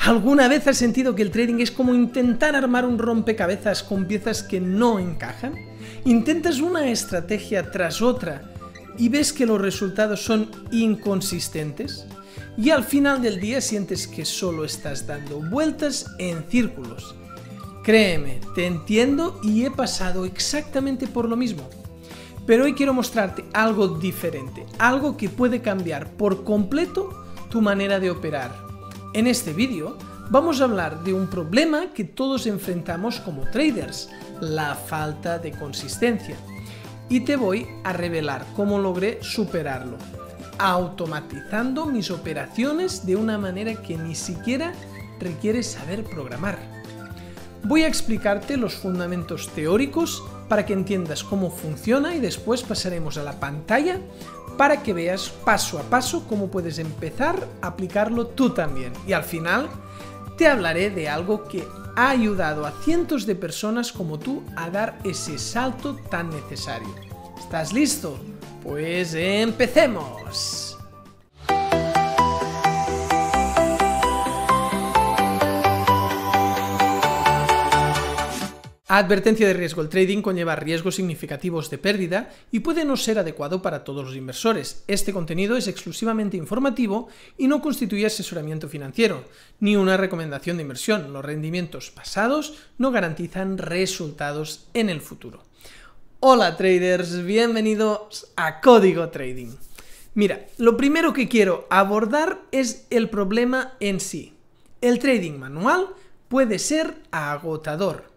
¿Alguna vez has sentido que el trading es como intentar armar un rompecabezas con piezas que no encajan? Intentas una estrategia tras otra y ves que los resultados son inconsistentes y al final del día sientes que solo estás dando vueltas en círculos. Créeme, te entiendo y he pasado exactamente por lo mismo. Pero hoy quiero mostrarte algo diferente, algo que puede cambiar por completo tu manera de operar en este vídeo vamos a hablar de un problema que todos enfrentamos como traders, la falta de consistencia. Y te voy a revelar cómo logré superarlo, automatizando mis operaciones de una manera que ni siquiera requiere saber programar. Voy a explicarte los fundamentos teóricos para que entiendas cómo funciona y después pasaremos a la pantalla para que veas paso a paso cómo puedes empezar a aplicarlo tú también. Y al final te hablaré de algo que ha ayudado a cientos de personas como tú a dar ese salto tan necesario. ¿Estás listo? Pues empecemos. Advertencia de riesgo. El trading conlleva riesgos significativos de pérdida y puede no ser adecuado para todos los inversores. Este contenido es exclusivamente informativo y no constituye asesoramiento financiero, ni una recomendación de inversión. Los rendimientos pasados no garantizan resultados en el futuro. Hola traders, bienvenidos a Código Trading. Mira, lo primero que quiero abordar es el problema en sí. El trading manual puede ser agotador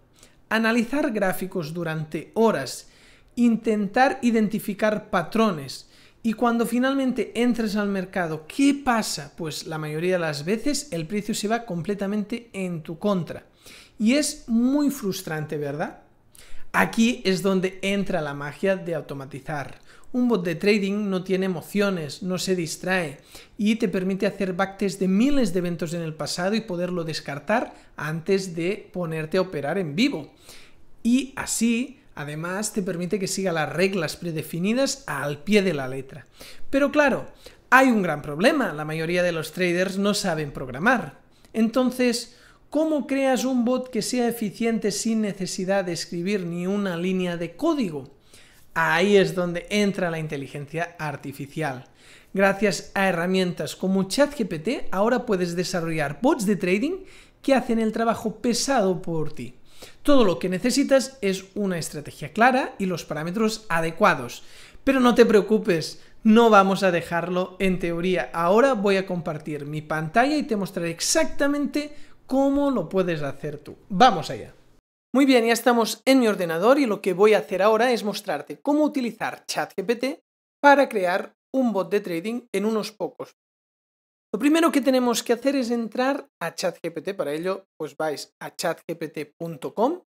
analizar gráficos durante horas, intentar identificar patrones y cuando finalmente entres al mercado, ¿qué pasa? Pues la mayoría de las veces el precio se va completamente en tu contra. Y es muy frustrante, ¿verdad? Aquí es donde entra la magia de automatizar. Un bot de trading no tiene emociones, no se distrae y te permite hacer backtests de miles de eventos en el pasado y poderlo descartar antes de ponerte a operar en vivo. Y así, además, te permite que siga las reglas predefinidas al pie de la letra. Pero claro, hay un gran problema, la mayoría de los traders no saben programar. Entonces, ¿cómo creas un bot que sea eficiente sin necesidad de escribir ni una línea de código? Ahí es donde entra la inteligencia artificial. Gracias a herramientas como ChatGPT, ahora puedes desarrollar bots de trading que hacen el trabajo pesado por ti. Todo lo que necesitas es una estrategia clara y los parámetros adecuados. Pero no te preocupes, no vamos a dejarlo en teoría. Ahora voy a compartir mi pantalla y te mostraré exactamente cómo lo puedes hacer tú. Vamos allá. Muy bien, ya estamos en mi ordenador y lo que voy a hacer ahora es mostrarte cómo utilizar ChatGPT para crear un bot de trading en unos pocos. Lo primero que tenemos que hacer es entrar a ChatGPT. Para ello, pues vais a chatgpt.com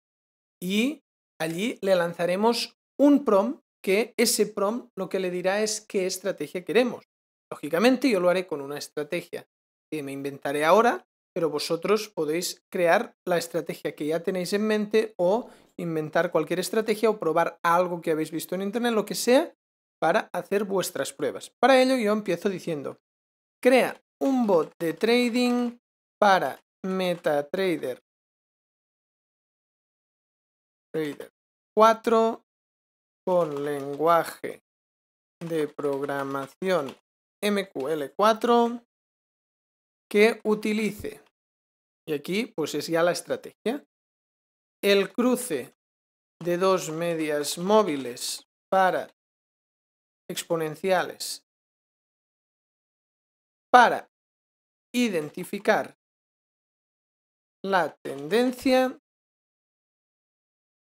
y allí le lanzaremos un prompt que ese prompt lo que le dirá es qué estrategia queremos. Lógicamente yo lo haré con una estrategia que me inventaré ahora pero vosotros podéis crear la estrategia que ya tenéis en mente o inventar cualquier estrategia o probar algo que habéis visto en internet, lo que sea, para hacer vuestras pruebas. Para ello yo empiezo diciendo, crea un bot de trading para MetaTrader Trader 4 con lenguaje de programación MQL4 que utilice y aquí pues es ya la estrategia. El cruce de dos medias móviles para exponenciales para identificar la tendencia,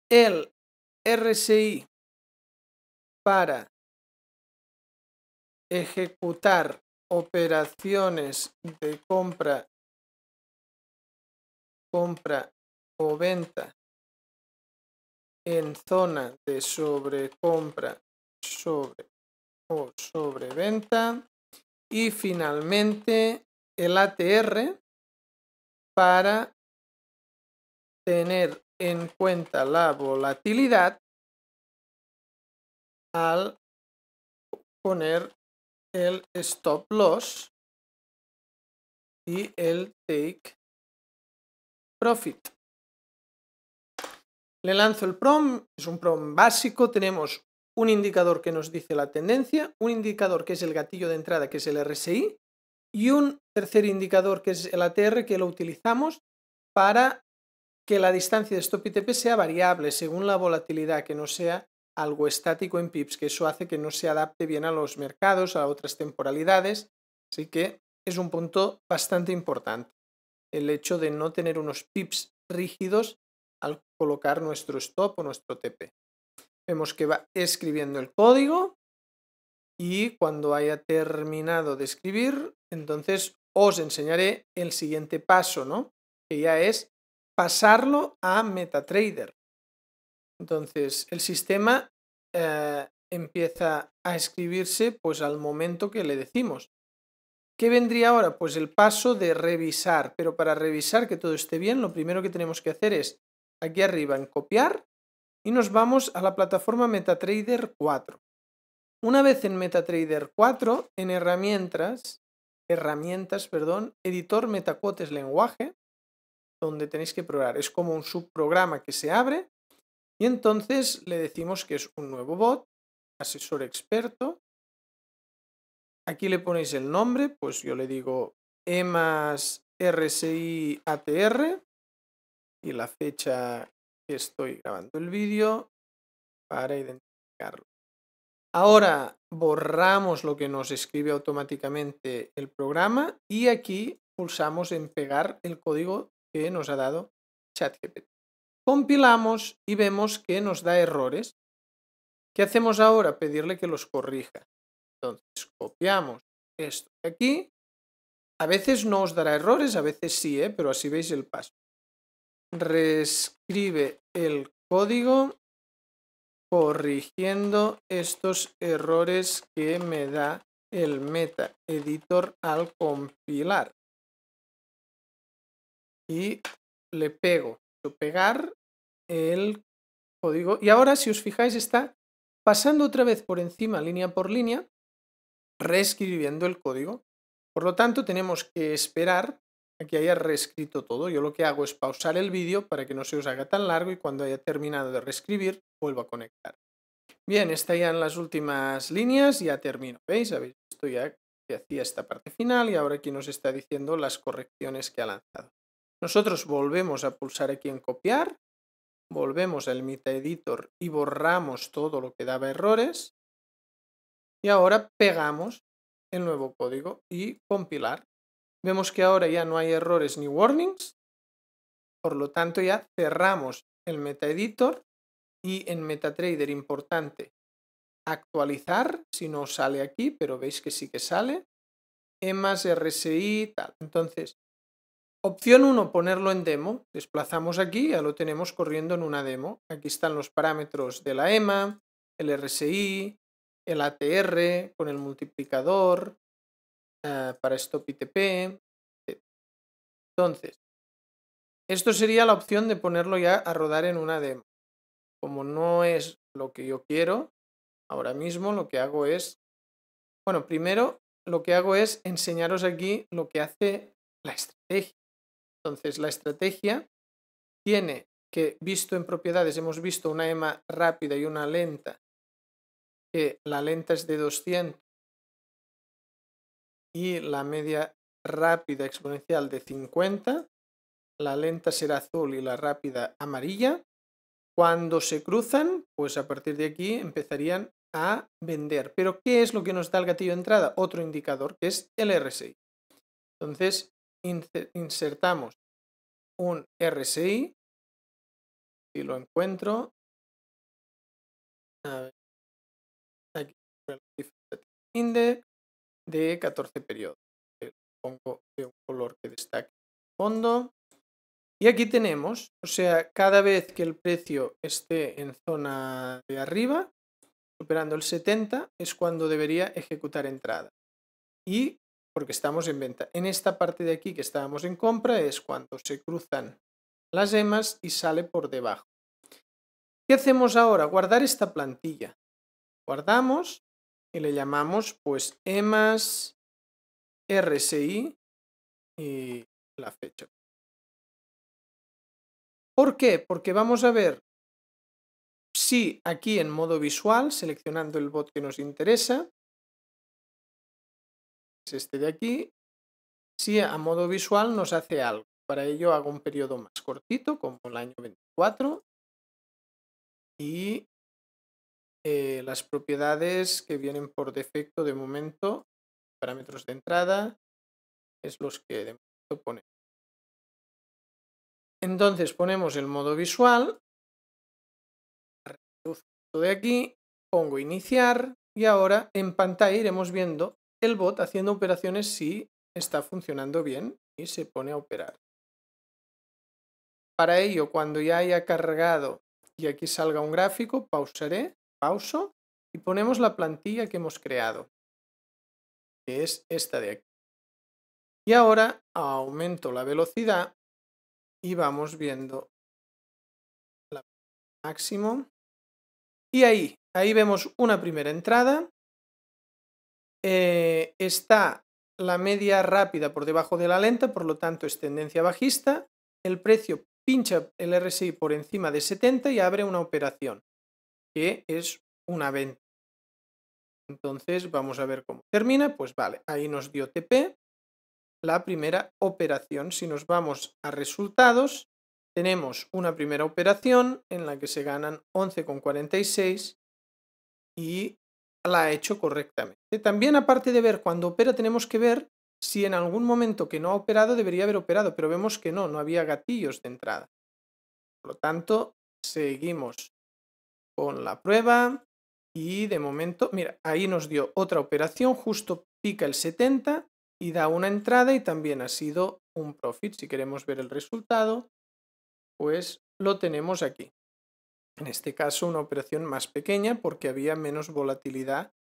el RSI para ejecutar operaciones de compra compra o venta en zona de sobrecompra sobre o sobreventa y finalmente el ATR para tener en cuenta la volatilidad al poner el stop loss y el take profit. Le lanzo el prom, es un prom básico, tenemos un indicador que nos dice la tendencia, un indicador que es el gatillo de entrada, que es el RSI, y un tercer indicador que es el ATR, que lo utilizamos para que la distancia de stop y sea variable según la volatilidad, que no sea algo estático en pips, que eso hace que no se adapte bien a los mercados, a otras temporalidades. Así que es un punto bastante importante el hecho de no tener unos pips rígidos al colocar nuestro stop o nuestro TP. Vemos que va escribiendo el código y cuando haya terminado de escribir, entonces os enseñaré el siguiente paso, ¿no? Que ya es pasarlo a MetaTrader. Entonces, el sistema eh, empieza a escribirse pues al momento que le decimos. ¿Qué vendría ahora? Pues el paso de revisar, pero para revisar que todo esté bien, lo primero que tenemos que hacer es aquí arriba en copiar y nos vamos a la plataforma MetaTrader 4. Una vez en MetaTrader 4, en herramientas, herramientas, perdón, editor metaquotes lenguaje, donde tenéis que probar. Es como un subprograma que se abre y entonces le decimos que es un nuevo bot, asesor experto. Aquí le ponéis el nombre, pues yo le digo EMAS RSI ATR y la fecha que estoy grabando el vídeo para identificarlo. Ahora borramos lo que nos escribe automáticamente el programa y aquí pulsamos en pegar el código que nos ha dado ChatGPT. Compilamos y vemos que nos da errores. ¿Qué hacemos ahora? Pedirle que los corrija. Entonces copiamos esto de aquí. A veces no os dará errores, a veces sí, ¿eh? pero así veis el paso. Reescribe el código corrigiendo estos errores que me da el meta editor al compilar. Y le pego pegar el código. Y ahora, si os fijáis, está pasando otra vez por encima, línea por línea, reescribiendo el código. Por lo tanto, tenemos que esperar a que haya reescrito todo. Yo lo que hago es pausar el vídeo para que no se os haga tan largo y cuando haya terminado de reescribir, vuelvo a conectar. Bien, está ya en las últimas líneas, ya termino. ¿Veis? Habéis visto ya que hacía esta parte final y ahora aquí nos está diciendo las correcciones que ha lanzado. Nosotros volvemos a pulsar aquí en copiar, volvemos al Meta Editor y borramos todo lo que daba errores. Y ahora pegamos el nuevo código y compilar. Vemos que ahora ya no hay errores ni warnings, por lo tanto ya cerramos el Meta Editor y en MetaTrader importante actualizar, si no sale aquí, pero veis que sí que sale, EMAS, RSI, tal. Entonces, Opción 1, ponerlo en demo. Desplazamos aquí, ya lo tenemos corriendo en una demo. Aquí están los parámetros de la EMA, el RSI, el ATR con el multiplicador eh, para stop ITP. Entonces, esto sería la opción de ponerlo ya a rodar en una demo. Como no es lo que yo quiero, ahora mismo lo que hago es, bueno, primero lo que hago es enseñaros aquí lo que hace la estrategia. Entonces, la estrategia tiene que, visto en propiedades, hemos visto una EMA rápida y una lenta, que la lenta es de 200 y la media rápida exponencial de 50, la lenta será azul y la rápida amarilla. Cuando se cruzan, pues a partir de aquí empezarían a vender. Pero ¿qué es lo que nos da el gatillo de entrada? Otro indicador, que es el RSI. Entonces, insertamos un RSI, si lo encuentro, el index de 14 periodos. Pongo de un color que destaque el fondo. Y aquí tenemos, o sea, cada vez que el precio esté en zona de arriba, superando el 70, es cuando debería ejecutar entrada. Y porque estamos en venta. En esta parte de aquí que estábamos en compra es cuando se cruzan las EMAs y sale por debajo. ¿Qué hacemos ahora? Guardar esta plantilla. Guardamos y le llamamos pues EMAS RSI y la fecha. ¿Por qué? Porque vamos a ver si aquí en modo visual, seleccionando el bot que nos interesa, es este de aquí, si a modo visual nos hace algo. Para ello hago un periodo más cortito, como el año 24, y eh, las propiedades que vienen por defecto de momento, parámetros de entrada, es los que de momento ponemos. Entonces ponemos el modo visual, reduzco de aquí, pongo iniciar y ahora en pantalla iremos viendo el bot haciendo operaciones si está funcionando bien y se pone a operar. Para ello, cuando ya haya cargado y aquí salga un gráfico, pausaré, pauso y ponemos la plantilla que hemos creado, que es esta de aquí. Y ahora aumento la velocidad y vamos viendo la máximo. Y ahí, ahí vemos una primera entrada. Eh, está la media rápida por debajo de la lenta, por lo tanto es tendencia bajista. El precio pincha el RSI por encima de 70 y abre una operación, que es una venta. Entonces vamos a ver cómo termina. Pues vale, ahí nos dio TP la primera operación. Si nos vamos a resultados, tenemos una primera operación en la que se ganan 11,46 y la ha hecho correctamente. También aparte de ver cuando opera tenemos que ver si en algún momento que no ha operado debería haber operado, pero vemos que no, no había gatillos de entrada. Por lo tanto, seguimos con la prueba y de momento, mira, ahí nos dio otra operación, justo pica el 70 y da una entrada y también ha sido un profit. Si queremos ver el resultado, pues lo tenemos aquí. En este caso una operación más pequeña porque había menos volatilidad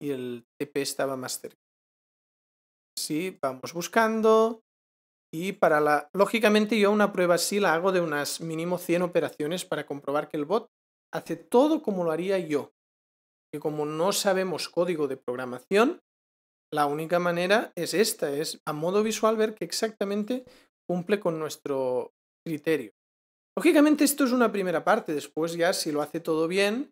y el TP estaba más cerca. Sí, vamos buscando y para la... Lógicamente yo una prueba así la hago de unas mínimo 100 operaciones para comprobar que el bot hace todo como lo haría yo. Que como no sabemos código de programación, la única manera es esta, es a modo visual ver que exactamente cumple con nuestro criterio. Lógicamente esto es una primera parte, después ya si lo hace todo bien,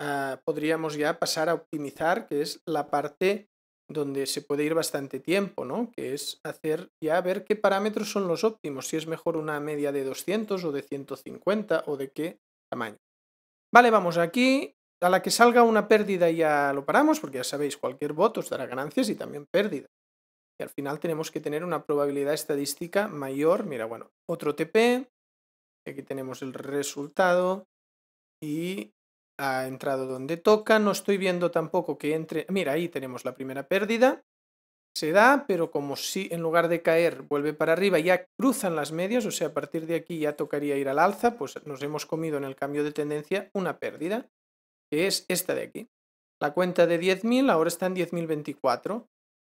ah, podríamos ya pasar a optimizar, que es la parte donde se puede ir bastante tiempo, ¿no? Que es hacer ya ver qué parámetros son los óptimos, si es mejor una media de 200 o de 150 o de qué tamaño. Vale, vamos aquí, a la que salga una pérdida ya lo paramos, porque ya sabéis, cualquier voto os dará ganancias y también pérdida. Y al final tenemos que tener una probabilidad estadística mayor. Mira, bueno, otro TP, aquí tenemos el resultado y ha entrado donde toca. No estoy viendo tampoco que entre... Mira, ahí tenemos la primera pérdida. Se da, pero como si en lugar de caer vuelve para arriba, ya cruzan las medias, o sea, a partir de aquí ya tocaría ir al alza, pues nos hemos comido en el cambio de tendencia una pérdida, que es esta de aquí. La cuenta de 10.000 ahora está en 10.024.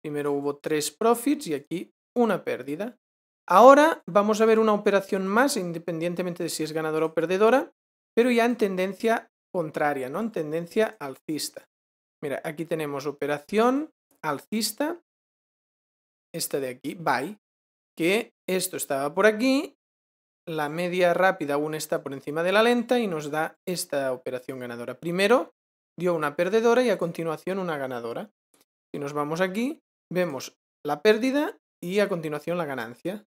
Primero hubo tres profits y aquí una pérdida. Ahora vamos a ver una operación más, independientemente de si es ganadora o perdedora, pero ya en tendencia contraria, ¿no? En tendencia alcista. Mira, aquí tenemos operación alcista, esta de aquí, buy, que esto estaba por aquí, la media rápida aún está por encima de la lenta y nos da esta operación ganadora. Primero dio una perdedora y a continuación una ganadora. Si nos vamos aquí, vemos la pérdida y a continuación la ganancia.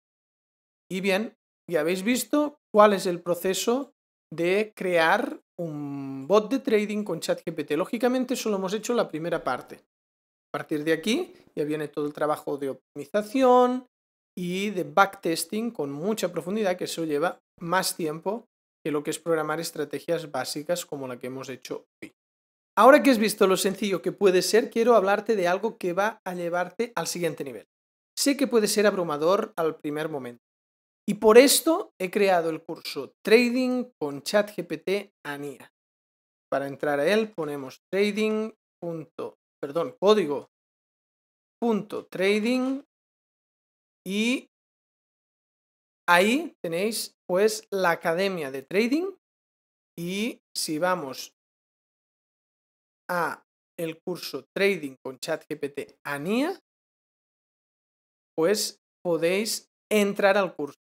Y bien, ya habéis visto cuál es el proceso de crear un bot de trading con ChatGPT. Lógicamente solo hemos hecho la primera parte. A partir de aquí ya viene todo el trabajo de optimización y de backtesting con mucha profundidad, que eso lleva más tiempo que lo que es programar estrategias básicas como la que hemos hecho hoy. Ahora que has visto lo sencillo que puede ser, quiero hablarte de algo que va a llevarte al siguiente nivel. Sé que puede ser abrumador al primer momento, y por esto he creado el curso Trading con ChatGPT ANIA. Para entrar a él ponemos trading. Perdón, código punto trading y ahí tenéis pues la academia de trading y si vamos a el curso Trading con ChatGPT ANIA pues podéis entrar al curso.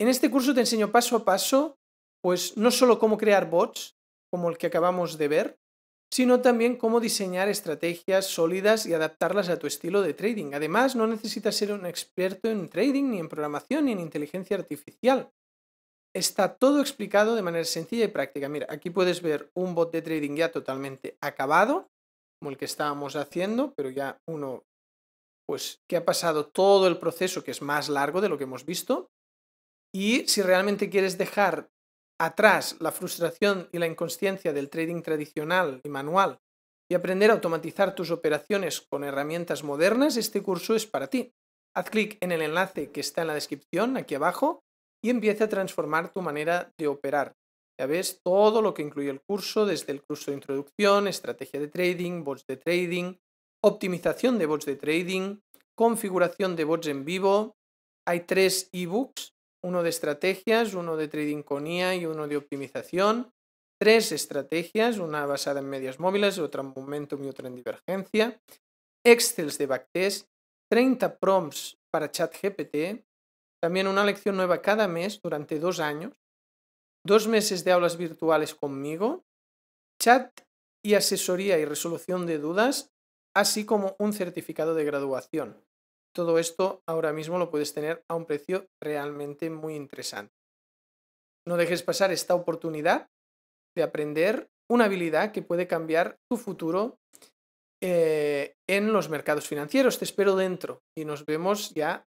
En este curso te enseño paso a paso pues no solo cómo crear bots, como el que acabamos de ver, sino también cómo diseñar estrategias sólidas y adaptarlas a tu estilo de trading. Además, no necesitas ser un experto en trading, ni en programación, ni en inteligencia artificial. Está todo explicado de manera sencilla y práctica. Mira, aquí puedes ver un bot de trading ya totalmente acabado, como el que estábamos haciendo, pero ya uno, pues, que ha pasado todo el proceso, que es más largo de lo que hemos visto. Y si realmente quieres dejar atrás la frustración y la inconsciencia del trading tradicional y manual y aprender a automatizar tus operaciones con herramientas modernas, este curso es para ti. Haz clic en el enlace que está en la descripción aquí abajo y empieza a transformar tu manera de operar. Ya ves todo lo que incluye el curso, desde el curso de introducción, estrategia de trading, bots de trading, optimización de bots de trading, configuración de bots en vivo. Hay tres ebooks uno de estrategias, uno de trading con IA y uno de optimización, tres estrategias, una basada en medias móviles, otra en momentum y otra en divergencia, Excels de backtest, 30 prompts para ChatGPT, también una lección nueva cada mes durante dos años, dos meses de aulas virtuales conmigo, chat y asesoría y resolución de dudas, así como un certificado de graduación. Todo esto ahora mismo lo puedes tener a un precio realmente muy interesante. No dejes pasar esta oportunidad de aprender una habilidad que puede cambiar tu futuro eh, en los mercados financieros. Te espero dentro y nos vemos ya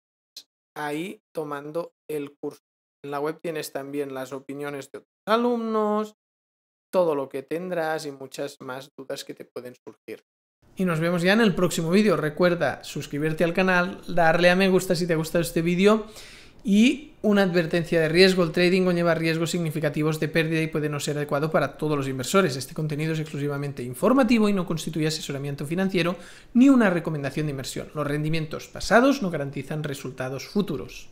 ahí tomando el curso. En la web tienes también las opiniones de otros alumnos, todo lo que tendrás y muchas más dudas que te pueden surgir y nos vemos ya en el próximo vídeo. Recuerda suscribirte al canal, darle a me gusta si te ha gustado este vídeo y una advertencia de riesgo. El trading conlleva riesgos significativos de pérdida y puede no ser adecuado para todos los inversores. Este contenido es exclusivamente informativo y no constituye asesoramiento financiero ni una recomendación de inversión. Los rendimientos pasados no garantizan resultados futuros.